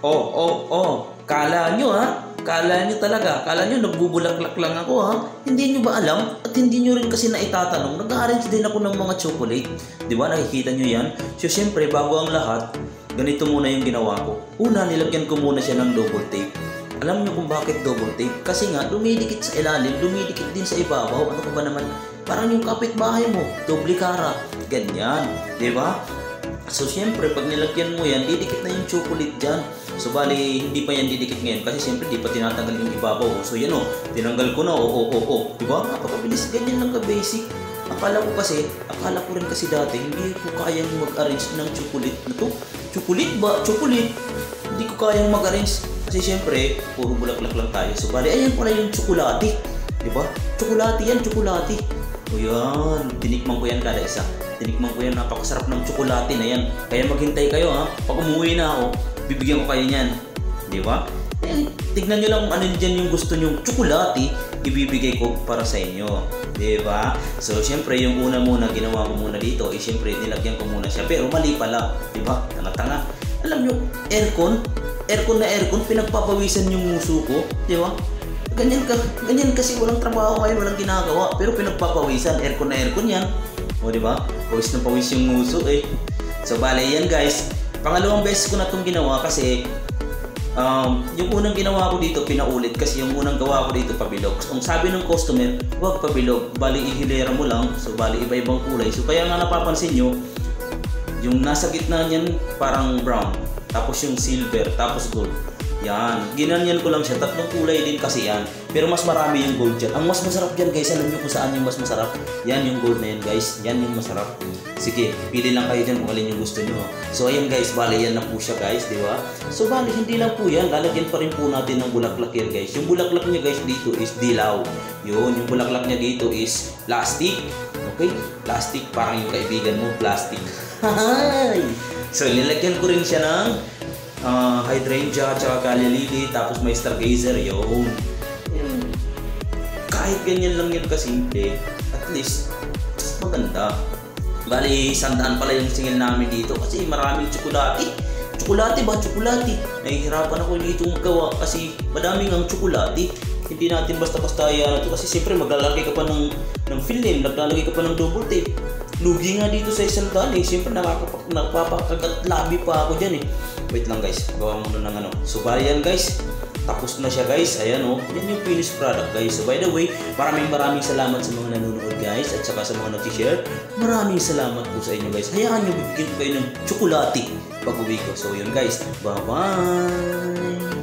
Oh, oh, oh. Kala nyo ha? Kala nyo talaga. Kala nyo nagbubulaklak lang ako ha? Hindi nyo ba alam? At hindi nyo rin kasi naitatanong. Nag-arrange din ako ng mga chocolate. Di ba? Nakikita nyo yan? So, syempre, bago ang lahat, ganito muna yung ginawa ko. Una, nilagyan ko muna siya ng double tape. Alam nyo kung bakit double tape? Kasi nga, dumidikit sa ilalim, dumidikit din sa ibabaw. Ano ka ba naman? Parang yung kapitbahay mo, doble kara. Ganyan. Ba? So, syempre, pag nilagyan mo yan, didikit na yung chocolate dyan. So, bali, hindi pa yan didikit ngayon kasi syempre, di pa tinatanggal yung ibabaw. So, yan o, tinanggal ko na, o, o, o, o. Di ba? Napakabilis, ganyan lang ka-basic. Akala ko kasi, akala ko rin kasi dati, hindi ko kayang mag-arrange ng chocolate na to. Chocolate ba? Chocolate? Hindi ko kayang mag-arrange. Kasi syempre, puro bulaklak lang tayo. So, bali, ayan pala yung tsokolate. Di ba? Tsokolate yan, tsokolate. O yan, tinikman ko yan kada isa. Tinikman ko yan, napakasarap ng tsokolate na yan. Kaya maghintay kayo ha. Pag umuwi na ako, bibigyan ko kayo niyan. Di ba? Eh, tignan nyo lang kung ano dyan yung gusto nyo. Tsokolate, ibibigay ko para sa inyo. Di ba? So, syempre, yung una muna, ginawa ko muna dito, eh, syempre, nilagyan ko muna siya. Pero mali pala. Di ba? Tanga-tanga. Alam nyo, aircon, aircon na aircon, pinagpapawisan yung nguso ko. Di ba? Ganyan, ka, ganyan kasi walang trabaho ngayon, walang ginagawa. Pero pinagpapawisan, aircon na aircon yan. O di ba? Pawis na pawis yung nguso eh. So bale yan guys. Pangalawang beses ko na itong ginawa kasi um, yung unang ginawa ko dito pinaulit kasi yung unang gawa ko dito pabilog. Ang sabi ng customer, huwag pabilog, bali ihilera mo lang. So bali iba-ibang kulay. So kaya nga napapansin nyo, yung nasa gitna niyan parang brown, tapos yung silver, tapos gold. Yan, ginanyan ko lang siya. Tatlong kulay din kasi yan. Pero mas marami yung gold dyan. Ang mas masarap dyan guys, alam nyo kung saan yung mas masarap? Yan yung gold na yan guys. Yan yung masarap. Sige, pili lang kayo dyan kung alin yung gusto nyo. So ayan guys, bale yan na po siya guys, di ba? So bale, hindi lang po yan. Lalagyan pa rin po natin ng bulaklak yan guys. Yung bulaklak niya guys dito is dilaw. Yun, yung bulaklak niya dito is plastic. Okay? Plastic, parang yung kaibigan mo, plastic. So, nilagyan ko rin siya ng uh, hydrangea, tsaka kali lily, tapos may stargazer, yun. Yun. Kahit ganyan lang yun kasimple, at least, maganda. Bali, sandaan pala yung singil namin dito kasi maraming tsokolate. Tsokolate ba? Tsokolate. Nahihirapan ako dito magawa kasi madaming ang tsokolate. Hindi natin basta-basta yan kasi siyempre maglalagay ka pa ng, ng film, naglalagay ka pa ng double tape. Lugi nga dito sa isang daan eh. Siyempre nakakapak, nakapapakagat labi pa ako dyan eh. Wait lang guys, gawa muna ng ano. So bali guys, tapos na siya guys. Ayan oh, yan yung finished product guys. So by the way, maraming maraming salamat sa mga nanonood guys at saka sa mga nag-share. Maraming salamat po sa inyo guys. Hayaan nyo bibigyan ko kayo ng tsokolate pag uwi ko. So yun guys, bye bye!